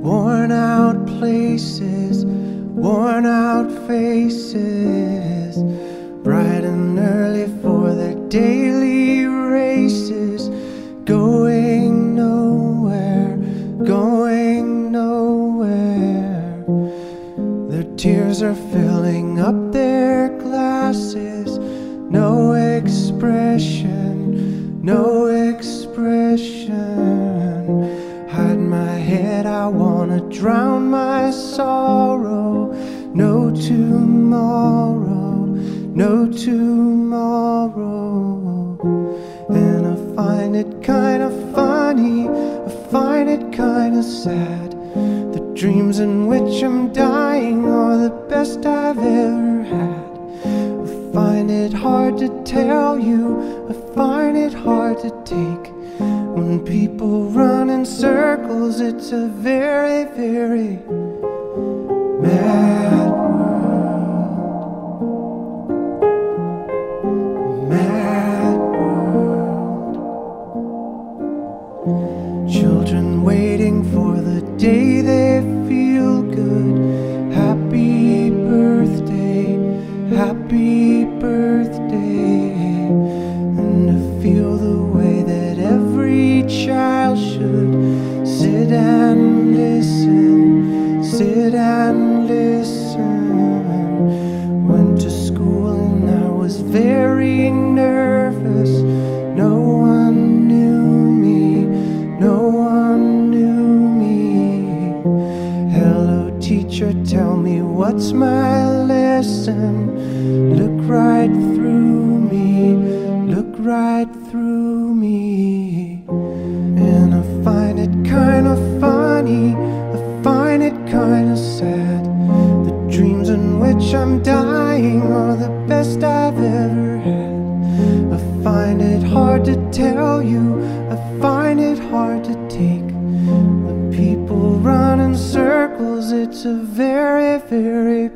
worn out places, worn out faces, Their tears are filling up their glasses, no expression, no expression. Hide my head, I wanna drown my sorrow. No tomorrow, no tomorrow. And I find it kinda funny, I find it kinda sad. Dreams in which I'm dying are the best I've ever had. I find it hard to tell you, I find it hard to take. When people run in circles, it's a very, very mad they feel good. Happy birthday, happy birthday. And to feel the way that every child should sit and listen, sit and listen. Went to school and I was very teacher, tell me what's my lesson. Look right through me, look right through me. And I find it kinda funny, I find it kinda sad. The dreams in which I'm dying are the best I've ever had. I find it hard to tell you, I find it hard to take. The people run it's a very, very